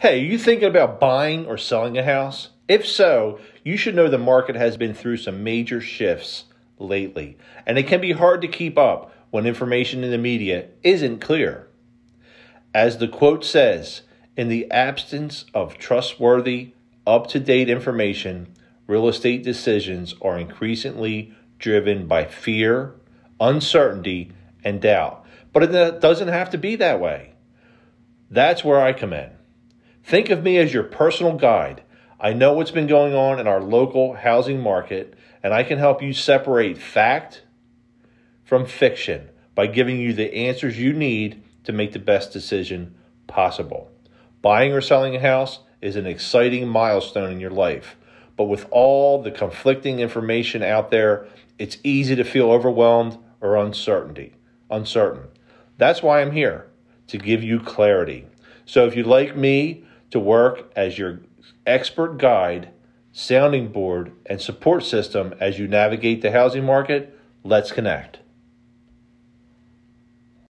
Hey, are you thinking about buying or selling a house? If so, you should know the market has been through some major shifts lately, and it can be hard to keep up when information in the media isn't clear. As the quote says, in the absence of trustworthy, up to date information, real estate decisions are increasingly driven by fear, uncertainty, and doubt. But it doesn't have to be that way. That's where I come in. Think of me as your personal guide. I know what's been going on in our local housing market, and I can help you separate fact from fiction by giving you the answers you need to make the best decision possible. Buying or selling a house is an exciting milestone in your life, but with all the conflicting information out there, it's easy to feel overwhelmed or uncertainty, uncertain. That's why I'm here to give you clarity. So if you'd like me to work as your expert guide, sounding board, and support system as you navigate the housing market, let's connect.